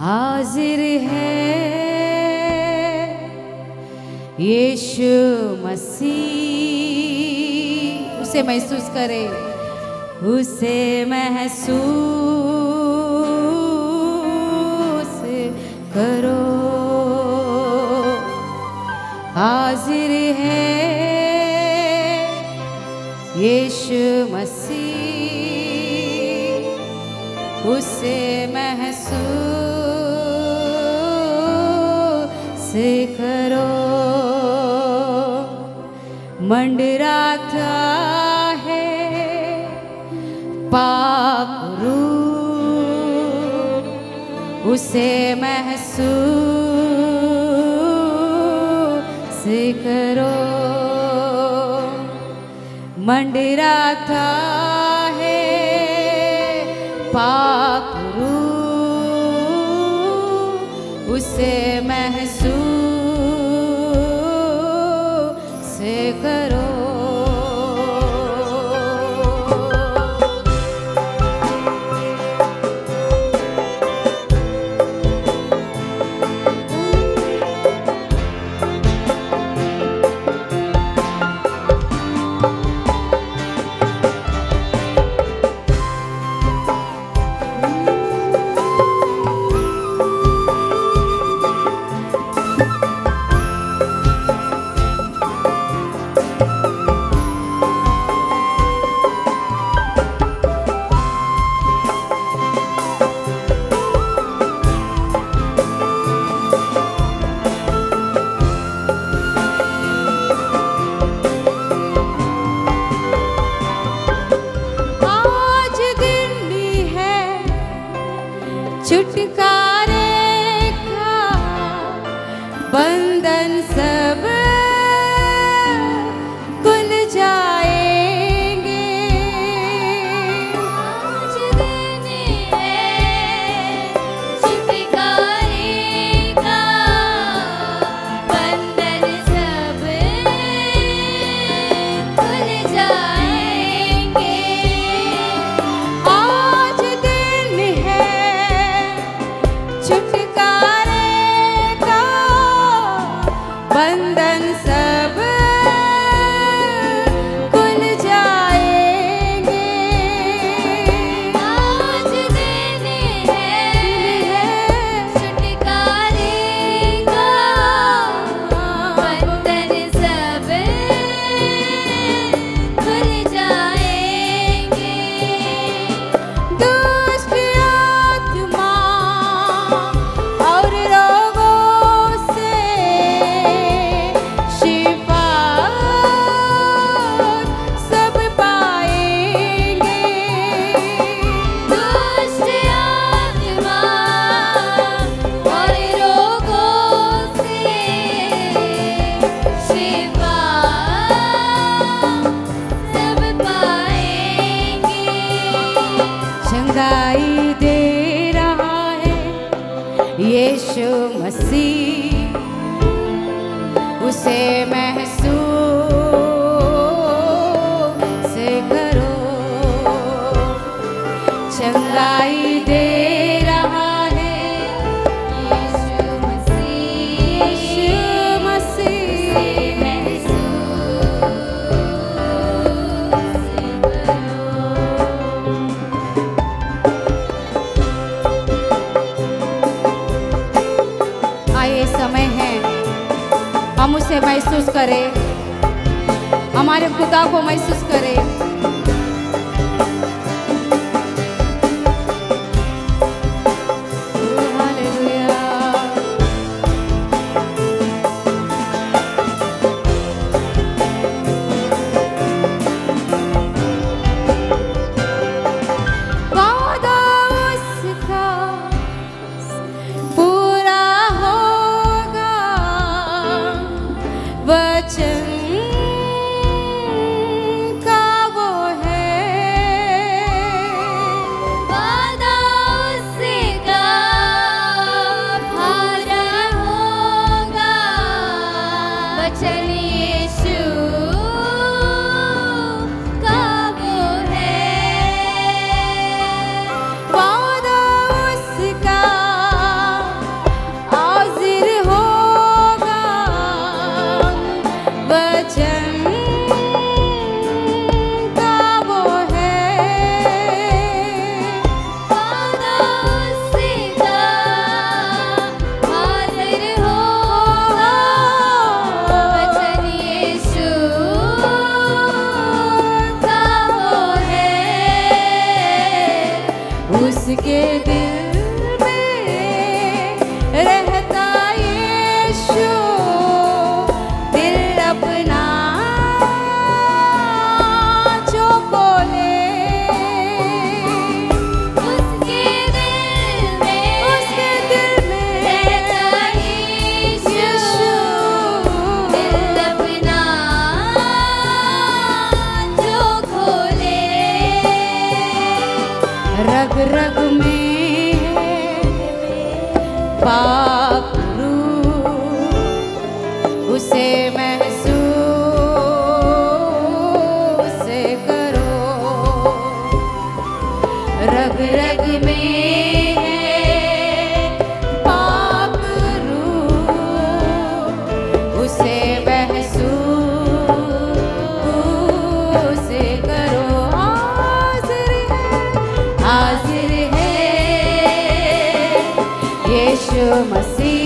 हाजिर है। यीशु मसीह। उसे महसूस करे। उसे महसूस करो। हाजिर है। यीशु मसीह। उसे महसूस मंडराता है पाप रूप उसे महसूस करो। मंडराता है पाप रूप उसे महसूस यीशु मसीह उसे मैं ખુદા કો મહેસૂસ કરે get it. ama, se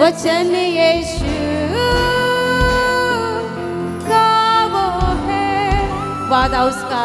वचन यीशु का वो है। वादा उसका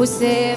Você é